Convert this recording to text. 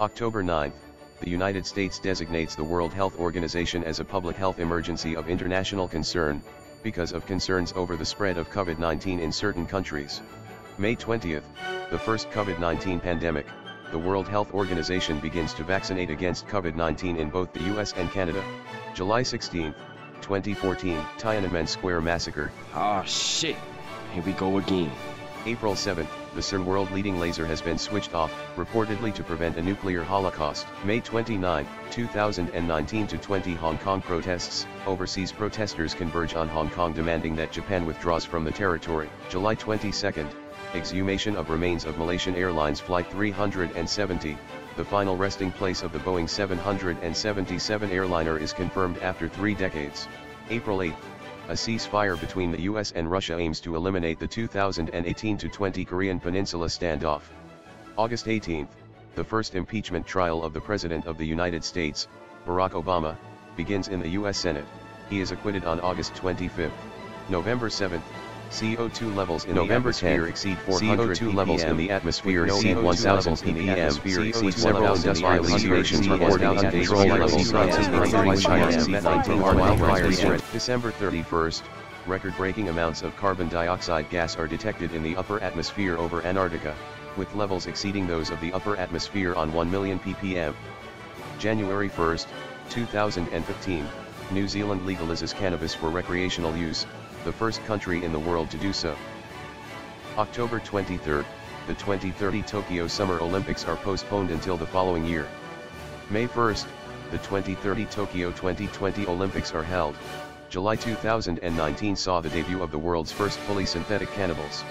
October 9, the United States designates the World Health Organization as a public health emergency of international concern, because of concerns over the spread of COVID-19 in certain countries. May 20th, the first COVID-19 pandemic, the World Health Organization begins to vaccinate against COVID-19 in both the US and Canada. July 16, 2014, Tiananmen Square Massacre. Ah, shit. Here we go again. April 7th, the CERN world leading laser has been switched off, reportedly to prevent a nuclear holocaust. May 29, 2019 to 20 Hong Kong protests, overseas protesters converge on Hong Kong demanding that Japan withdraws from the territory. July 22, exhumation of remains of Malaysian Airlines Flight 370, the final resting place of the Boeing 777 airliner is confirmed after three decades. April 8, a ceasefire between the US and Russia aims to eliminate the 2018-20 Korean Peninsula standoff. August 18, the first impeachment trial of the President of the United States, Barack Obama, begins in the US Senate. He is acquitted on August 25. November 7, CO2 levels in November the atmosphere 10, exceed 400 CO2 levels in the atmosphere exceed 1000 ppm, exceed several industrial situations recorded on control levels December 31st, record-breaking amounts of carbon dioxide gas are detected in the upper atmosphere over Antarctica, with levels exceeding those of the upper atmosphere on 1 million ppm. January 1, 2015, New Zealand legalizes cannabis for recreational use, the first country in the world to do so. October 23, the 2030 Tokyo Summer Olympics are postponed until the following year. May 1, the 2030 Tokyo 2020 Olympics are held. July 2019 saw the debut of the world's first fully synthetic cannibals.